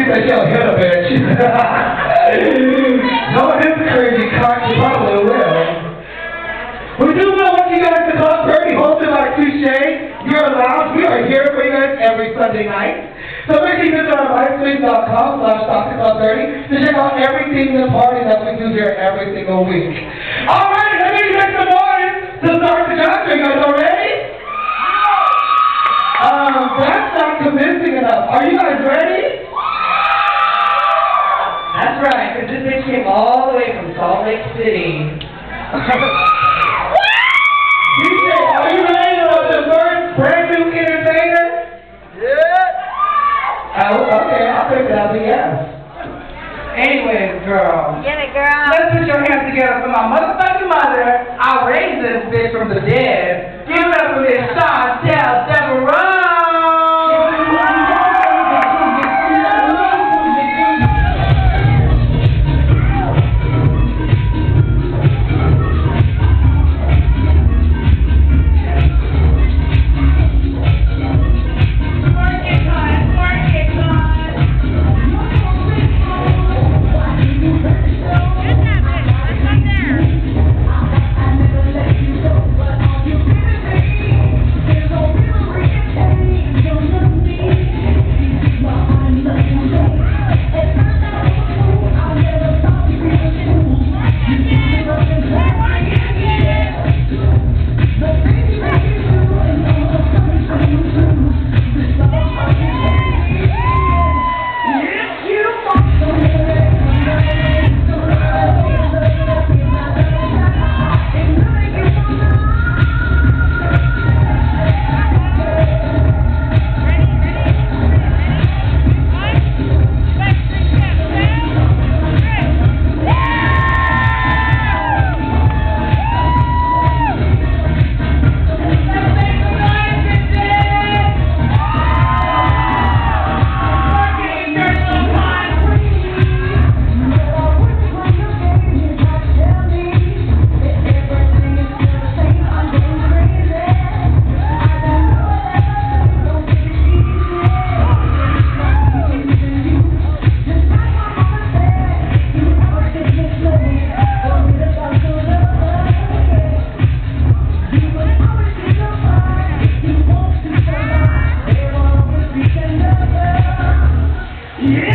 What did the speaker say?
she said she'll hit a bitch. no, this crazy cock, she probably will. We do want you guys to Club 30, hosted by Touche. You're allowed. We are here for you guys every Sunday night. So make sure you visit our myspace.com slash Dr. Club 30 to check out everything the party that we do here every single week. All right, let me get some noise to start the concert. You guys all ready? Um, that's not convincing enough. Are you guys ready? That's right, because this bitch came all the way from Salt Lake City. DJ, are you ready to the first brand new entertainer? Yeah. Oh, okay, I'll take that as a yes. Anyways, girl. Get it, girl. Let's put your hands together for my motherfucking mother. I'll raise this bitch from the dead. Yeah!